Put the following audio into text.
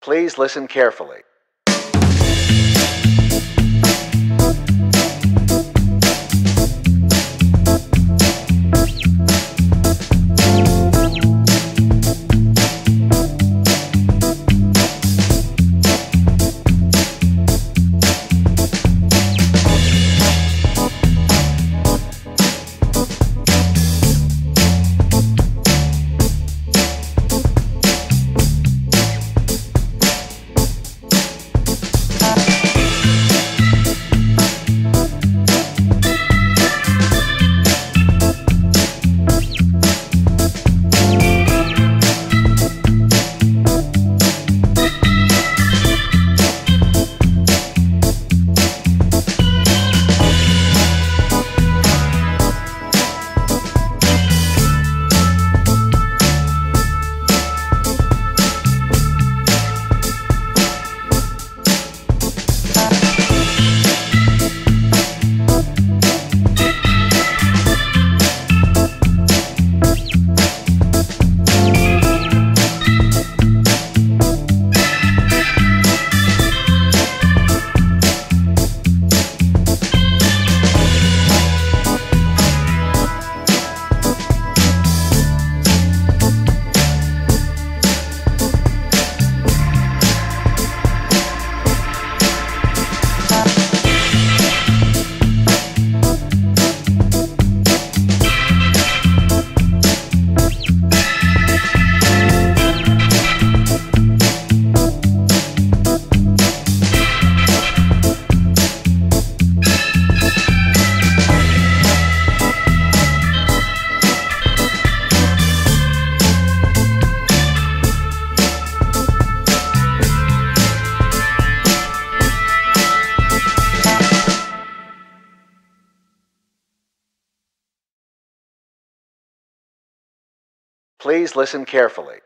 Please listen carefully. Please listen carefully.